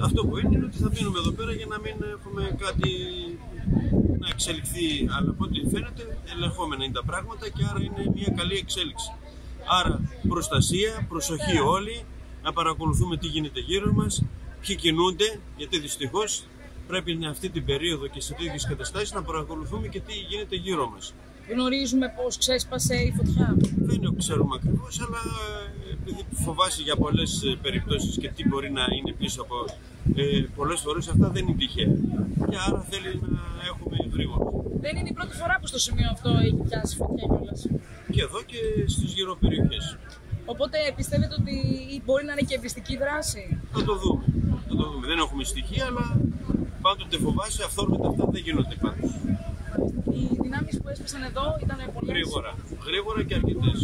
Αυτό που είναι είναι ότι θα μείνουμε εδώ πέρα για να μην έχουμε κάτι να εξελιχθεί. Αλλά από ό,τι φαίνεται, ελεγχόμενα είναι τα πράγματα και άρα είναι μια καλή εξέλιξη. Άρα προστασία, προσοχή όλοι, να παρακολουθούμε τι γίνεται γύρω μας, ποιοι κινούνται, γιατί δυστυχώς πρέπει να αυτή την περίοδο και σε τέτοιες καταστάσεις να παρακολουθούμε και τι γίνεται γύρω μας. Γνωρίζουμε πώς ξέσπασε η φωτιά. Δεν ξέρουμε ακριβώς, αλλά ε, επειδή φοβάσαι για πολλές περιπτώσεις και τι μπορεί να είναι πίσω από. Ε, Πολλές φορές αυτά δεν είναι τυχαία. Και άρα θέλει να έχουμε γρήγορα. Δεν είναι η πρώτη φορά που στο σημείο αυτό έχει πιάσει φωτιά κιόλας. Και εδώ και στις γύρω περιοχές. Οπότε πιστεύετε ότι μπορεί να είναι και εμπιστική δράση; Θα το δούμε. Θα το δούμε. Δεν έχουμε στοιχεία, αλλά πάντοτε φοβάσαι αυθόρμητα αυτά δεν γίνονται πάντως. Οι δυνάμεις που έσπασαν εδώ ήταν πολύ Γρήγορα. Γρήγορα και αρκετές.